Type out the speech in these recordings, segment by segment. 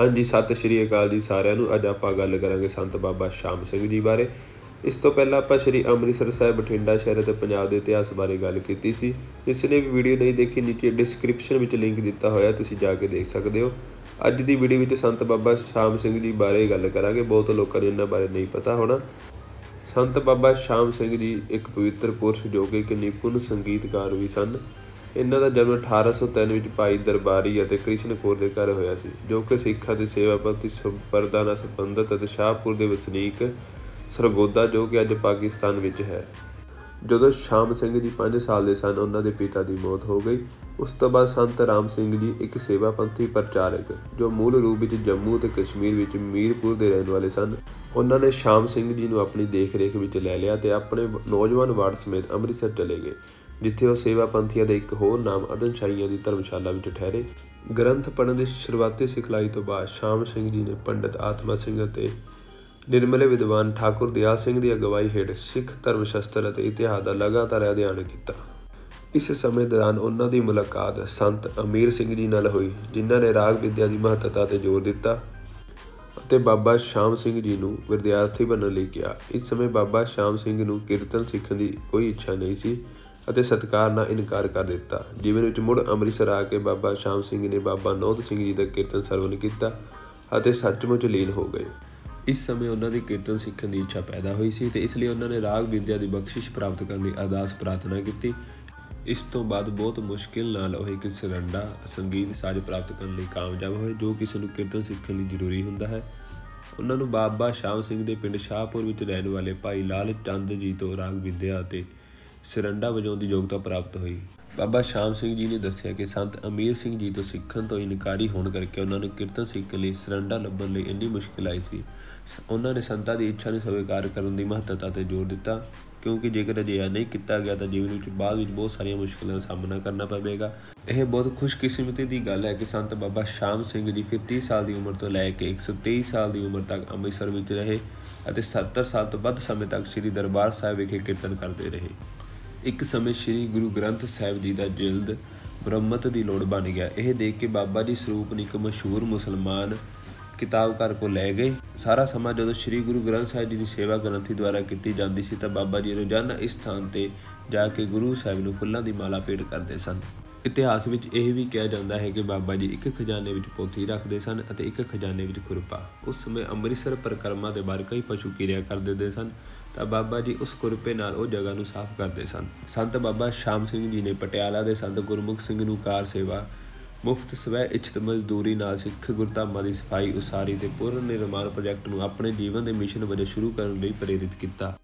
ਹਾਂਜੀ, ਸਤਿ ਸ਼੍ਰੀ ਅਕਾਲ ਜੀ ਸਾਰਿਆਂ ਨੂੰ। ਅੱਜ ਆਪਾਂ ਗੱਲ ਕਰਾਂਗੇ ਸੰਤ ਬਾਬਾ ਸ਼ਾਮ ਸਿੰਘ ਜੀ ਬਾਰੇ। ਇਸ ਤੋਂ ਪਹਿਲਾਂ ਆਪਾਂ ਸ਼੍ਰੀ ਅੰਮ੍ਰਿਤਸਰ ਸਾਹਿਬ, ਬਠਿੰਡਾ ਸ਼ਹਿਰ ਅਤੇ ਪੰਜਾਬ ਦੇ ਇਤਿਹਾਸ ਬਾਰੇ ਗੱਲ ਕੀਤੀ ਸੀ। ਇਸ ਨੇ ਵੀ ਵੀਡੀਓ ਨਹੀਂ ਦੇਖੀ, ਨੀਚੇ ਡਿਸਕ੍ਰਿਪਸ਼ਨ ਵਿੱਚ ਲਿੰਕ ਦਿੱਤਾ ਹੋਇਆ, ਤੁਸੀਂ ਜਾ ਕੇ ਦੇਖ ਸਕਦੇ ਹੋ। ਅੱਜ ਦੀ ਵੀਡੀਓ ਵਿੱਚ ਸੰਤ ਬਾਬਾ ਸ਼ਾਮ ਸਿੰਘ ਜੀ ਬਾਰੇ ਗੱਲ ਕਰਾਂਗੇ। ਬਹੁਤ ਲੋਕਾਂ ਨੂੰ ਇਹਨਾਂ ਬਾਰੇ ਨਹੀਂ ਪਤਾ ਹੋਣਾ। ਸੰਤ ਬਾਬਾ ਸ਼ਾਮ ਸਿੰਘ ਜੀ ਇੱਕ ਪਵਿੱਤਰ ਪੁਰਸ਼, ਜੋ ਕਿ ਇੱਕ ਨਿਪੁੰਨ ਸੰਗੀਤਕਾਰ ਵੀ ਸਨ। ਇਹਨਾਂ ਦਾ ਜਨਮ 1803 ਵਿੱਚ ਭਾਈ ਦਰਬਾਰੀ ਅਤੇ ਕ੍ਰਿਸ਼ਨ ਕੌਰ ਦੇ ਘਰ ਹੋਇਆ ਸੀ, ਜੋ ਕਿ ਸਿੱਖਾਂ ਦੀ ਸੇਵਾ ਪ੍ਰਤੀ ਸੰਪਰਦਾ ਨਾਲ ਸੰਬੰਧਿਤ ਅਤੇ ਸ਼ਾਹਪੁਰ ਦੇ ਵਸਨੀਕ ਸਰਗੋਦਾ, ਜੋ ਕਿ ਅੱਜ ਪਾਕਿਸਤਾਨ ਵਿੱਚ ਹੈ। ਜਦੋਂ ਸ਼ਾਮ ਸਿੰਘ ਜੀ 5 ਸਾਲ ਦੇ ਸਨ, ਉਹਨਾਂ ਦੇ ਪਿਤਾ ਦੀ ਮੌਤ ਹੋ ਗਈ। ਉਸ ਤੋਂ ਬਾਅਦ ਸੰਤ ਰਾਮ ਸਿੰਘ ਜੀ ਇੱਕ ਸੇਵਾਪੰਥੀ ਪ੍ਰਚਾਰਕ, ਜੋ ਮੂਲ ਰੂਪ ਵਿੱਚ ਜੰਮੂ ਅਤੇ ਕਸ਼ਮੀਰ ਵਿੱਚ ਮੀਰਪੁਰ ਦੇ ਰਹਿਣ ਵਾਲੇ ਸਨ। ਉਹਨਾਂ ਨੇ ਸ਼ਾਮ ਸਿੰਘ ਜੀ ਨੂੰ ਆਪਣੀ ਦੇਖਰੇਖ ਵਿੱਚ ਲੈ ਲਿਆ ਤੇ ਆਪਣੇ ਨੌਜਵਾਨ ਵਾਰਡ ਸਮੇਤ ਅੰਮ੍ਰਿਤਸਰ ਚਲੇ ਗਏ। ਜਿੱਥੇ ਉਹ ਸੇਵਾ ਪੰਥੀਆਂ ਦੇ ਇੱਕ ਹੋਰ ਨਾਮ ਅਦਨਸ਼ਾਹੀਆਂ ਦੀ ਧਰਮਸ਼ਾਲਾ ਵਿੱਚ ਠਹਿਰੇ। ਗ੍ਰੰਥ ਪੜ੍ਹਨ ਦੀ ਸ਼ੁਰੂਆਤੀ ਸਿਖਲਾਈ ਤੋਂ ਬਾਅਦ ਸ਼ਾਮ ਸਿੰਘ ਜੀ ਨੇ ਪੰਡਤ ਆਤਮਾ ਸਿੰਘ ਅਤੇ ਨਿਰਮਲੇ ਵਿਦਵਾਨ ਠਾਕੁਰ ਦਿਆਲ ਸਿੰਘ ਦੀ ਅਗਵਾਈ ਹੇਠ ਸਿੱਖ ਧਰਮ ਸ਼ਾਸਤਰ ਅਤੇ ਇਤਿਹਾਸ ਦਾ ਲਗਾਤਾਰ ਅਧਿਐਨ ਕੀਤਾ। ਇਸ ਸਮੇਂ ਦੌਰਾਨ ਉਹਨਾਂ ਦੀ ਮੁਲਾਕਾਤ ਸੰਤ ਅਮੀਰ ਸਿੰਘ ਜੀ ਨਾਲ ਹੋਈ, ਜਿਨ੍ਹਾਂ ਨੇ ਰਾਗ ਵਿਦਿਆ ਦੀ ਮਹੱਤਤਾ ਤੇ ਜ਼ੋਰ ਦਿੱਤਾ ਅਤੇ ਬਾਬਾ ਸ਼ਾਮ ਸਿੰਘ ਜੀ ਨੂੰ ਵਿਦਿਆਰਥੀ ਬਣਨ ਲਈ ਕਿਹਾ। ਇਸ ਸਮੇਂ ਬਾਬਾ ਸ਼ਾਮ ਸਿੰਘ ਨੂੰ ਕੀਰਤਨ ਸਿੱਖਣ ਦੀ ਕੋਈ ਇੱਛਾ ਨਹੀਂ ਸੀ। ਅਤੇ ਸਤਕਾਰ ਨਾਲ ਇਨਕਾਰ ਕਰ ਦਿੱਤਾ। ਜੀਵਨ ਵਿੱਚ ਮੁੜ ਅੰਮ੍ਰਿਤਸਰ ਆ ਕੇ ਬਾਬਾ ਸ਼ਾਮ ਸਿੰਘ ਨੇ ਬਾਬਾ ਨੌਦ ਸਿੰਘ ਜੀ ਦਾ ਕੀਰਤਨ ਸਰਵਨ ਕੀਤਾ ਅਤੇ ਸੱਚਮੁੱਚ ਲੀਨ ਹੋ ਗਏ। ਇਸ ਸਮੇਂ ਉਹਨਾਂ ਦੀ ਕੀਰਤਨ ਸਿੱਖਣ ਦੀ ਇੱਛਾ ਪੈਦਾ ਹੋਈ ਸੀ ਤੇ ਇਸ ਲਈ ਉਹਨਾਂ ਨੇ ਰਾਗ ਵਿਦਿਆ ਦੀ ਬਖਸ਼ਿਸ਼ ਪ੍ਰਾਪਤ ਕਰਨ ਲਈ ਅਰਦਾਸ ਪ੍ਰਾਰਥਨਾ ਕੀਤੀ। ਇਸ ਤੋਂ ਬਾਅਦ ਬਹੁਤ ਮੁਸ਼ਕਿਲ ਨਾਲ ਉਹ ਇੱਕ ਸਰੰਡਾ ਸੰਗੀਤ ਸਾਜ਼ ਪ੍ਰਾਪਤ ਕਰਨ ਲਈ ਕਾਮਯਾਬ ਹੋਏ, ਜੋ ਕਿਸੇ ਨੂੰ ਕੀਰਤਨ ਸਿੱਖਣ ਲਈ ਜ਼ਰੂਰੀ ਹੁੰਦਾ ਹੈ। ਉਹਨਾਂ ਨੂੰ ਬਾਬਾ ਸ਼ਾਮ ਸਿੰਘ ਦੇ ਪਿੰਡ ਸ਼ਾਹਪੁਰ ਵਿੱਚ ਰਹਿਣ ਵਾਲੇ ਭਾਈ ਲਾਲ ਚੰਦ ਜੀ ਤੋਂ ਰਾਗ ਵਿਦਿਆ ਅਤੇ ਸਰੰਡਾ ਵਜਾਉਣ ਦੀ ਯੋਗਤਾ ਪ੍ਰਾਪਤ ਹੋਈ। ਬਾਬਾ ਸ਼ਾਮ ਸਿੰਘ ਜੀ ਨੇ ਦੱਸਿਆ ਕਿ ਸੰਤ ਅਮੀਰ ਸਿੰਘ ਜੀ ਤੋਂ ਸਿੱਖਣ ਤੋਂ ਇਨਕਾਰੀ ਹੋਣ ਕਰਕੇ ਉਹਨਾਂ ਨੂੰ ਕੀਰਤਨ ਸਿੱਖਣ ਲਈ ਸਰੰਡਾ ਲੱਭਣ ਲਈ ਇੰਨੀ ਮੁਸ਼ਕਿਲ ਆਈ ਸੀ। ਉਹਨਾਂ ਨੇ ਸੰਤਾਂ ਦੀ ਇੱਛਾ ਨੂੰ ਸਵੀਕਾਰ ਕਰਨ ਦੀ ਮਹੱਤਤਾ ਤੇ ਜ਼ੋਰ ਦਿੱਤਾ, ਕਿਉਂਕਿ ਜੇਕਰ ਅਜਿਹਾ ਨਹੀਂ ਕੀਤਾ ਗਿਆ ਤਾਂ ਜੀਵਨ ਵਿੱਚ ਬਾਅਦ ਵਿੱਚ ਬਹੁਤ ਸਾਰੀਆਂ ਮੁਸ਼ਕਲਾਂ ਦਾ ਸਾਹਮਣਾ ਕਰਨਾ ਪਵੇਗਾ। ਇਹ ਬਹੁਤ ਖੁਸ਼ਕਿਸਮਤੀ ਦੀ ਗੱਲ ਹੈ ਕਿ ਸੰਤ ਬਾਬਾ ਸ਼ਾਮ ਸਿੰਘ ਜੀ ਫਿਰ 30 ਸਾਲ ਦੀ ਉਮਰ ਤੋਂ ਲੈ ਕੇ 123 ਸਾਲ ਦੀ ਉਮਰ ਤੱਕ ਅੰਮ੍ਰਿਤਸਰ ਵਿੱਚ ਰਹੇ ਅਤੇ 70 ਸਾਲ ਤੋਂ ਵੱਧ ਸਮੇਂ ਤੱਕ ਸ੍ਰੀ ਦਰਬਾਰ ਸਾਹਿਬ ਵਿਖੇ ਕੀਰਤਨ ਕਰਦੇ ਰਹੇ। ਇੱਕ ਸਮੇਂ ਸ੍ਰੀ ਗੁਰੂ ਗ੍ਰੰਥ ਸਾਹਿਬ ਜੀ ਦਾ ਜਿਲਦ ਬ੍ਰਹਮਤ ਦੀ ਲੋੜ ਬਣ ਗਿਆ। ਇਹ ਦੇਖ ਕੇ ਬਾਬਾ ਜੀ ਸਰੂਪ ਨੇ ਇੱਕ ਮਸ਼ਹੂਰ ਮੁਸਲਮਾਨ ਕਿਤਾਬਕਾਰ ਕੋ ਲੈ ਗਏ। ਸਾਰਾ ਸਮਾਂ ਜਦੋਂ ਸ੍ਰੀ ਗੁਰੂ ਗ੍ਰੰਥ ਸਾਹਿਬ ਜੀ ਦੀ ਸੇਵਾ ਗ੍ਰੰਥੀ ਦੁਆਰਾ ਕੀਤੀ ਜਾਂਦੀ ਸੀ ਤਾਂ ਬਾਬਾ ਜੀ ਰੋਜ਼ਾਨਾ ਇਸ ਸਥਾਨ ਤੇ ਜਾ ਕੇ ਗੁਰੂ ਸਾਹਿਬ ਨੂੰ ਫੁੱਲਾਂ ਦੀ ਮਾਲਾ ਭੇਟ ਕਰਦੇ ਸਨ। ਇਤਿਹਾਸ ਵਿੱਚ ਇਹ ਵੀ ਕਿਹਾ ਜਾਂਦਾ ਹੈ ਕਿ ਬਾਬਾ ਜੀ ਇੱਕ ਖਜ਼ਾਨੇ ਵਿੱਚ ਪੋਥੀ ਰੱਖਦੇ ਸਨ ਅਤੇ ਇੱਕ ਖਜ਼ਾਨੇ ਵਿੱਚ ਖੁਰਪਾ। ਉਸ ਸਮੇਂ ਅੰਮ੍ਰਿਤਸਰ ਪਰਿਕਰਮਾ ਦੇ ਬਾਹਰ ਕਈ ਪਸ਼ੂ ਕਿਰਿਆ ਕਰ ਦਿੰਦੇ ਸਨ, ਤਾਂ ਬਾਬਾ ਜੀ ਉਸ ਖੁਰਪੇ ਨਾਲ ਉਹ ਜਗ੍ਹਾ ਨੂੰ ਸਾਫ਼ ਕਰਦੇ ਸਨ। ਸੰਤ ਬਾਬਾ ਸ਼ਾਮ ਸਿੰਘ ਜੀ ਨੇ ਪਟਿਆਲਾ ਦੇ ਸੰਤ ਗੁਰਮੁਖ ਸਿੰਘ ਨੂੰ ਕਾਰ ਸੇਵਾ, ਮੁਫਤ ਸਵੈ ਇੱਛਤ ਮਜ਼ਦੂਰੀ ਨਾਲ ਸਿੱਖ ਗੁਰਧਾਮਾਂ ਦੀ ਸਫ਼ਾਈ, ਉਸਾਰੀ ਤੇ ਪੂਰਨ ਨਿਰਮਾਣ ਪ੍ਰੋਜੈਕਟ ਨੂੰ ਆਪਣੇ ਜੀਵਨ ਦੇ ਮਿਸ਼ਨ ਵਜੋਂ ਸ਼ੁਰੂ ਕਰਨ ਲਈ ਪ੍ਰੇਰਿਤ ਕੀਤਾ।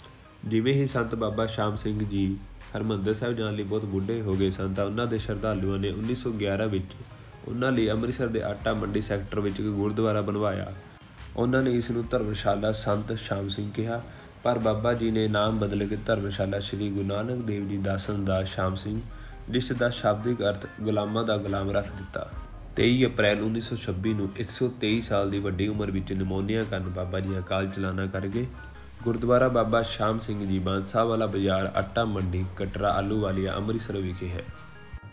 ਜਿਵੇਂ ਹੀ ਸੰਤ ਬਾਬਾ ਸ਼ਾਮ ਸਿੰਘ ਜੀ ਹਰਮੰਦਰ ਸਾਹਿਬ ਜਾਣ ਲਈ ਬਹੁਤ ਬੁੱਢੇ ਹੋ ਗਏ ਸਨ ਤਾਂ ਉਹਨਾਂ ਦੇ ਸ਼ਰਧਾਲੂਆਂ ਨੇ 1911 ਵਿੱਚ ਉਹਨਾਂ ਲਈ ਅੰਮ੍ਰਿਤਸਰ ਦੇ ਆਟਾ ਮੰਡੀ ਸੈਕਟਰ ਵਿੱਚ ਇੱਕ ਗੁਰਦੁਆਰਾ ਬਣਵਾਇਆ। ਉਹਨਾਂ ਨੇ ਇਸ ਨੂੰ ਧਰਮਸ਼ਾਲਾ ਸੰਤ ਸ਼ਾਮ ਸਿੰਘ ਕਿਹਾ। ਪਰ ਬਾਬਾ ਜੀ ਨੇ ਨਾਮ ਬਦਲ ਕੇ ਧਰਮਸ਼ਾਲਾ ਸ੍ਰੀ ਗੁਰੂ ਨਾਨਕ ਦੇਵ ਜੀ ਦਾਸਨ ਦਾ ਸ਼ਾਮ ਸਿੰਘ ਜਿਸ ਦਾ ਸ਼ਾਬਦਿਕ ਅਰਥ ਗੁਲਾਮਾਂ ਦਾ ਗੁਲਾਮ ਰੱਖ ਦਿੱਤਾ। 23 ਅਪ੍ਰੈਲ 1926 ਨੂੰ 123 ਸਾਲ ਦੀ ਵੱਡੀ ਉਮਰ ਵਿੱਚ ਨਮੋਨੀਆ ਕਾਰਨ ਬਾਬਾ ਜੀ ਅਕਾਲ ਚਲਾਣਾ ਕਰ ਗਏ। ਗੁਰਦੁਆਰਾ ਬਾਬਾ ਸ਼ਾਮ ਸਿੰਘ ਜੀ ਬਾਂਸਾ ਵਾਲਾ ਬਾਜ਼ਾਰ ਆਟਾ ਮੰਡੀ ਕਟਰਾ ਆਲੂ ਵਾਲੀਆ ਅੰਮ੍ਰਿਤਸਰ ਵਿਖੇ ਹੈ।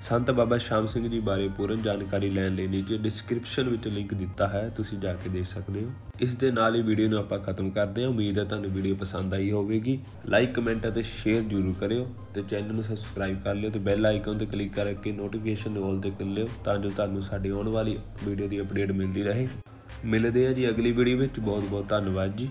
ਸੰਤ ਬਾਬਾ ਸ਼ਾਮ ਸਿੰਘ ਜੀ ਬਾਰੇ ਪੂਰਨ ਜਾਣਕਾਰੀ ਲੈਣ ਲਈ ਨੀਚੇ ਡਿਸਕ੍ਰਿਪਸ਼ਨ ਵਿੱਚ ਲਿੰਕ ਦਿੱਤਾ ਹੈ, ਤੁਸੀਂ ਜਾ ਕੇ ਦੇਖ ਸਕਦੇ ਹੋ। ਇਸ ਦੇ ਨਾਲ ਹੀ ਵੀਡੀਓ ਨੂੰ ਆਪਾਂ ਖਤਮ ਕਰਦੇ ਹਾਂ। ਉਮੀਦ ਹੈ ਤੁਹਾਨੂੰ ਵੀਡੀਓ ਪਸੰਦ ਆਈ ਹੋਵੇਗੀ। ਲਾਈਕ ਕਮੈਂਟ ਅਤੇ ਸ਼ੇਅਰ ਜ਼ਰੂਰ ਕਰਿਓ ਤੇ ਚੈਨਲ ਨੂੰ ਸਬਸਕ੍ਰਾਈਬ ਕਰ ਲਿਓ ਤੇ ਬੈਲ ਆਈਕਨ ਤੇ ਕਲਿੱਕ ਕਰਕੇ ਨੋਟੀਫਿਕੇਸ਼ਨ ਆਲ ਤੇ ਕਰ ਲਿਓ ਤਾਂ ਜੋ ਤੁਹਾਨੂੰ ਸਾਡੀ ਆਉਣ ਵਾਲੀ ਵੀਡੀਓ ਦੀ ਅਪਡੇਟ ਮਿਲਦੀ ਰਹੇ। ਮਿਲਦੇ ਹਾਂ ਜੀ ਅਗਲੀ ਵੀਡੀਓ ਵਿੱਚ। ਬਹੁਤ ਬਹੁਤ ਧੰਨਵਾਦ ਜੀ।